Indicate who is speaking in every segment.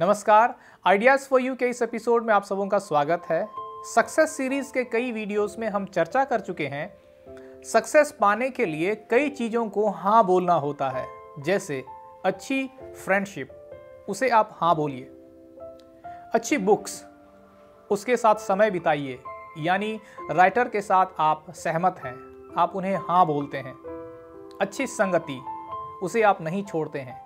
Speaker 1: नमस्कार ideas for you के इस एपिसोड में आप सबों का स्वागत है। सक्सेस सीरीज़ के कई वीडियोस में हम चर्चा कर चुके हैं। सक्सेस पाने के लिए कई चीज़ों को हाँ बोलना होता है, जैसे अच्छी फ्रेंडशिप उसे आप हाँ बोलिए। अच्छी बुक्स उसके साथ समय बिताइए, यानी राइटर के साथ आप सहमत हैं, आप उन्हें हाँ बोलते हैं। अच्छी संगति, उसे आप नहीं छोड़ते हैं।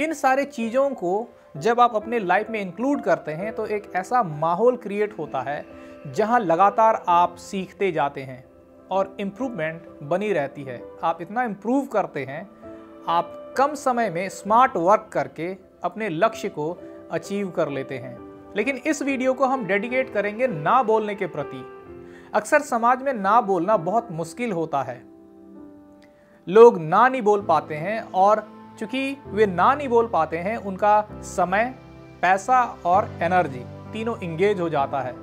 Speaker 1: इन सारे चीज़ों को जब आप अपने लाइफ में इंक्लूड करते हैं तो एक ऐसा माहौल क्रिएट होता है, जहाँ लगातार आप सीखते जाते हैं और इम्प्रूवमेंट बनी रहती है। आप इतना इम्प्रूव करते हैं, आप कम समय में स्मार्ट वर्क करके अपने लक्ष्य को अचीव कर लेते हैं। लेकिन इस वीडियो को हम डेडिकेट करेंगे ना बोलने के प्रति। अक्सर समाज में ना बोलना बहुत मुश्किल होता है। लोग ना नहीं बोल पाते हैं और चूँकि वे ना नहीं बोल पाते हैं, उनका समय, पैसा और एनर्जी तीनों इंगेज हो जाता है।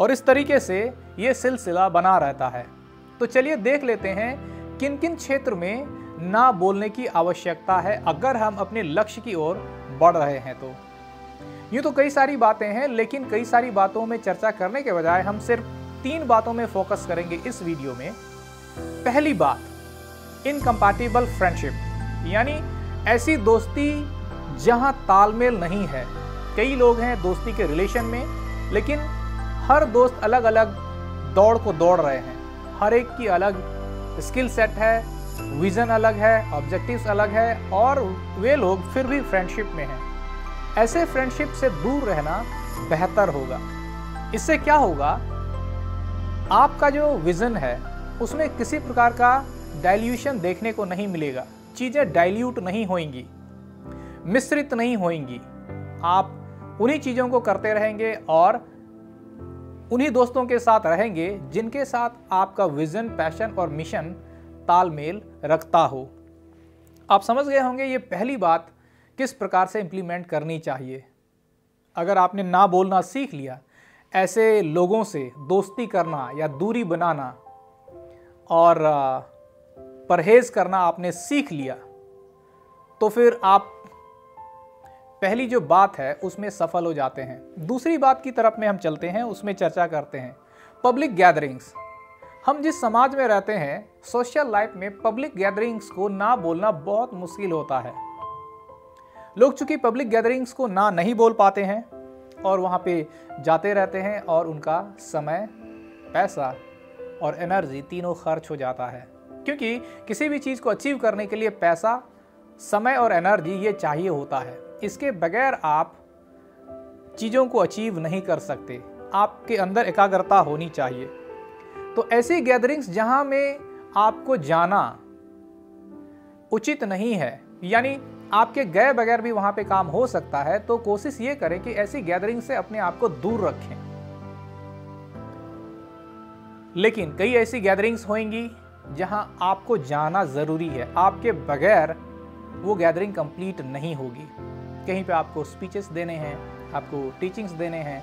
Speaker 1: और इस तरीके से ये सिलसिला बना रहता है। तो चलिए देख लेते हैं किन किन क्षेत्र में ना बोलने की आवश्यकता है, अगर हम अपने लक्ष्य की ओर बढ़ रहे हैं तो। यूँ तो कई सारी बातें हैं, लेकिन कई सारी बातों में चर्चा करने के बजाय हम सिर्फ़ तीन बातों में फोकस करेंगे इस वीडियो में। पहली बात इनकम्पैटिबल फ्रेंडशिप यानी ऐसी दोस्ती जहाँ तालमेल नहीं है। कई लोग हैं दोस्ती के रिलेशन में, लेकिन हर दोस्त अलग अलग दौड़ को दौड़ रहे हैं। हर एक की अलग स्किल सेट है, विजन अलग है, ऑब्जेक्टिव्स अलग है, और वे लोग फिर भी फ्रेंडशिप में हैं। ऐसे फ्रेंडशिप से दूर रहना बेहतर होगा। इससे क्या होगा? आपका जो विजन है, उसमें किसी प्रकार का डाइल्यूशन देखने को नहीं मिलेगा। चीज़ें डाइल्यूट नहीं होंगी मिश्रित नहीं होंगी आप उन्हीं चीज़ों को करते रहेंगे और उन्हीं दोस्तों के साथ रहेंगे जिनके साथ आपका विजन पैशन और मिशन तालमेल रखता हो। आप समझ गए होंगे ये पहली बात किस प्रकार से इंप्लीमेंट करनी चाहिए। अगर आपने ना बोलना सीख लिया, ऐसे लोगों से दोस्ती करना या दूरी बनाना और परहेज करना आपने सीख लिया तो फिर आप, पहली जो बात है, उसमें सफल हो जाते हैं। दूसरी बात की तरफ़ में हम चलते हैं, उसमें चर्चा करते हैं। Public gatherings. हम जिस समाज में रहते हैं, सोशल लाइफ में पब्लिक गैदरिंग्स को ना बोलना बहुत मुश्किल होता है। लोग चूँकि पब्लिक गैदरिंग्स को ना नहीं बोल पाते हैं, और वहाँ पे जाते रहते हैं, और उनका समय, पैसा और एनर्जी तीनों खर्च हो जाता है। क्योंकि किसी भी चीज़ को अचीव करने के लिए पैसा, समय और एनर्जी ये चाहिए होता है। इसके बगैर आप चीज़ों को अचीव नहीं कर सकते। आपके अंदर एकाग्रता होनी चाहिए। तो ऐसी गैदरिंग्स जहाँ में आपको जाना उचित नहीं है, यानी आपके गए बगैर भी वहाँ पे काम हो सकता है तो कोशिश ये करें कि ऐसी गैदरिंग से अपने आप को दूर रखें। लेकिन कई ऐसी गैदरिंग्स होंगी जहाँ आपको जाना ज़रूरी है। आपके बगैर वो गैदरिंग कंप्लीट नहीं होगी। कहीं पे आपको स्पीचेस देने हैं, आपको टीचिंग्स देने हैं,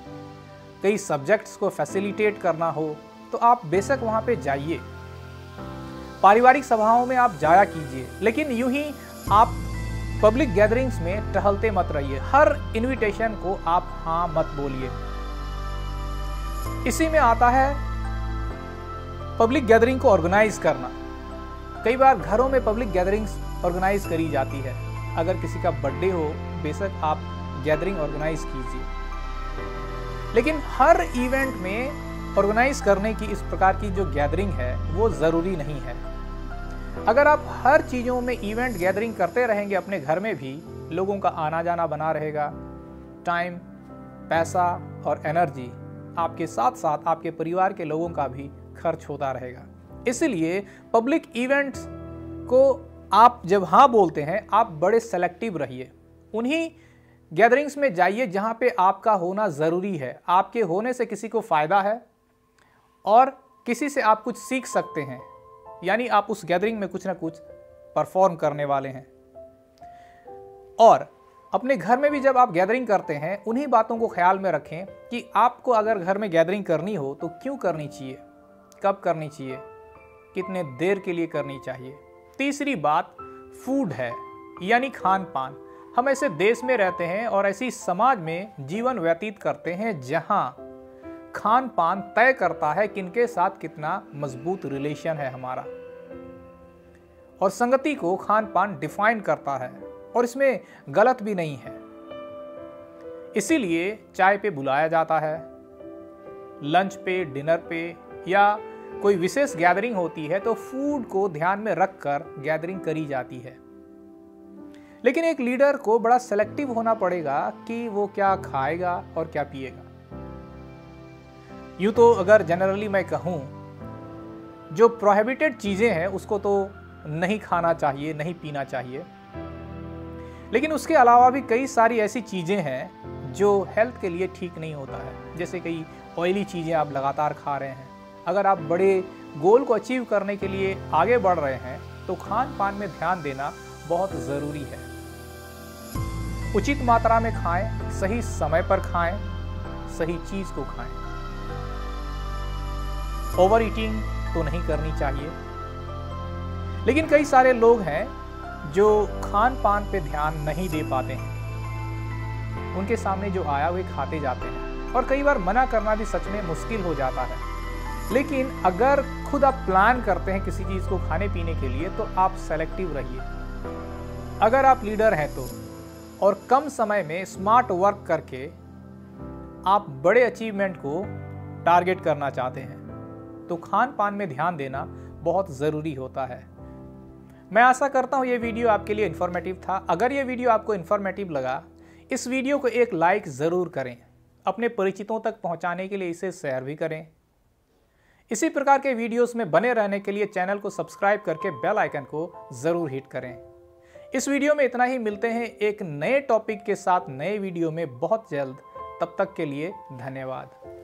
Speaker 1: कई सब्जेक्ट्स को फैसिलिटेट करना हो तो आप बेशक वहाँ पे जाइए। पारिवारिक सभाओं में आप जाया कीजिए, लेकिन यूँ ही आप पब्लिक गैदरिंग्स में टहलते मत रहिए। हर इनविटेशन को आप हाँ मत बोलिए। इसी में आता है पब्लिक गैदरिंग को ऑर्गेनाइज करना। कई बार घरों में पब्लिक गैदरिंग्स ऑर्गेनाइज करी जाती है। अगर किसी का बर्थडे हो, बेशक आप गैदरिंग ऑर्गेनाइज कीजिए। लेकिन हर इवेंट में ऑर्गेनाइज करने की इस प्रकार की जो गैदरिंग है, वो ज़रूरी नहीं है। अगर आप हर चीज़ों में इवेंट गैदरिंग करते रहेंगे अपने घर में भी, लोगों का आना जाना बना रहेगा। टाइम पैसा और एनर्जी आपके साथ साथ आपके परिवार के लोगों का भी खर्च होता रहेगा। इसलिए पब्लिक इवेंट्स को आप जब हाँ बोलते हैं, आप बड़े सेलेक्टिव रहिए। उन्हीं गैदरिंग्स में जाइए जहाँ पे आपका होना ज़रूरी है। आपके होने से किसी को फ़ायदा है और किसी से आप कुछ सीख सकते हैं। यानी आप उस गैदरिंग में कुछ ना कुछ परफॉर्म करने वाले हैं। और अपने घर में भी जब आप गैदरिंग करते हैं, उन्हीं बातों को ख्याल में रखें कि आपको अगर घर में गैदरिंग करनी हो तो क्यों करनी चाहिए? कब करनी चाहिए? कितने देर के लिए करनी चाहिए? तीसरी बात फ़ूड है, यानी खान पान हम ऐसे देश में रहते हैं और ऐसी समाज में जीवन व्यतीत करते हैं जहाँ खान पान तय करता है किनके साथ कितना मज़बूत रिलेशन है हमारा। और संगति को खान पान डिफाइन करता है, और इसमें गलत भी नहीं है। इसीलिए चाय पे बुलाया जाता है लंच पे डिनर पे, या कोई विशेष गैदरिंग होती है तो फ़ूड को ध्यान में रखकर गैदरिंग करी जाती है। लेकिन एक लीडर को बड़ा सेलेक्टिव होना पड़ेगा कि वो क्या खाएगा और क्या पिएगा। यूँ तो अगर जनरली मैं कहूँ, जो प्रोहिबिटेड चीज़ें हैं, उसको तो नहीं खाना चाहिए, नहीं पीना चाहिए। लेकिन उसके अलावा भी कई सारी ऐसी चीज़ें हैं, जो हेल्थ के लिए ठीक नहीं होता है। जैसे कई ऑयली चीज़ें आप लगातार खा रहे हैं। अगर आप बड़े गोल को अचीव करने के लिए आगे बढ़ रहे हैं तो खान पान में ध्यान देना बहुत ज़रूरी है। उचित मात्रा में खाएँ, सही समय पर खाएँ, सही चीज़ को खाएँ। ओवर ईटिंग तो नहीं करनी चाहिए। लेकिन कई सारे लोग हैं जो खान पान पे ध्यान नहीं दे पाते हैं। उनके सामने जो आया, वे खाते जाते हैं। और कई बार मना करना भी सच में मुश्किल हो जाता है। लेकिन अगर खुद आप प्लान करते हैं किसी चीज़ को खाने पीने के लिए तो आप सेलेक्टिव रहिए। अगर आप लीडर हैं तो और कम समय में स्मार्ट वर्क करके आप बड़े अचीवमेंट को टारगेट करना चाहते हैं तो खान पान में ध्यान देना बहुत ज़रूरी होता है। मैं आशा करता हूँ ये वीडियो आपके लिए इन्फॉर्मेटिव था। अगर ये वीडियो आपको इन्फॉर्मेटिव लगा, इस वीडियो को एक लाइक ज़रूर करें। अपने परिचितों तक पहुँचाने के लिए इसे शेयर भी करें। इसी प्रकार के वीडियोस में बने रहने के लिए चैनल को सब्सक्राइब करके बेल आइकन को ज़रूर हिट करें। इस वीडियो में इतना ही, मिलते हैं एक नए टॉपिक के साथ नए वीडियो में बहुत जल्द। तब तक के लिए धन्यवाद।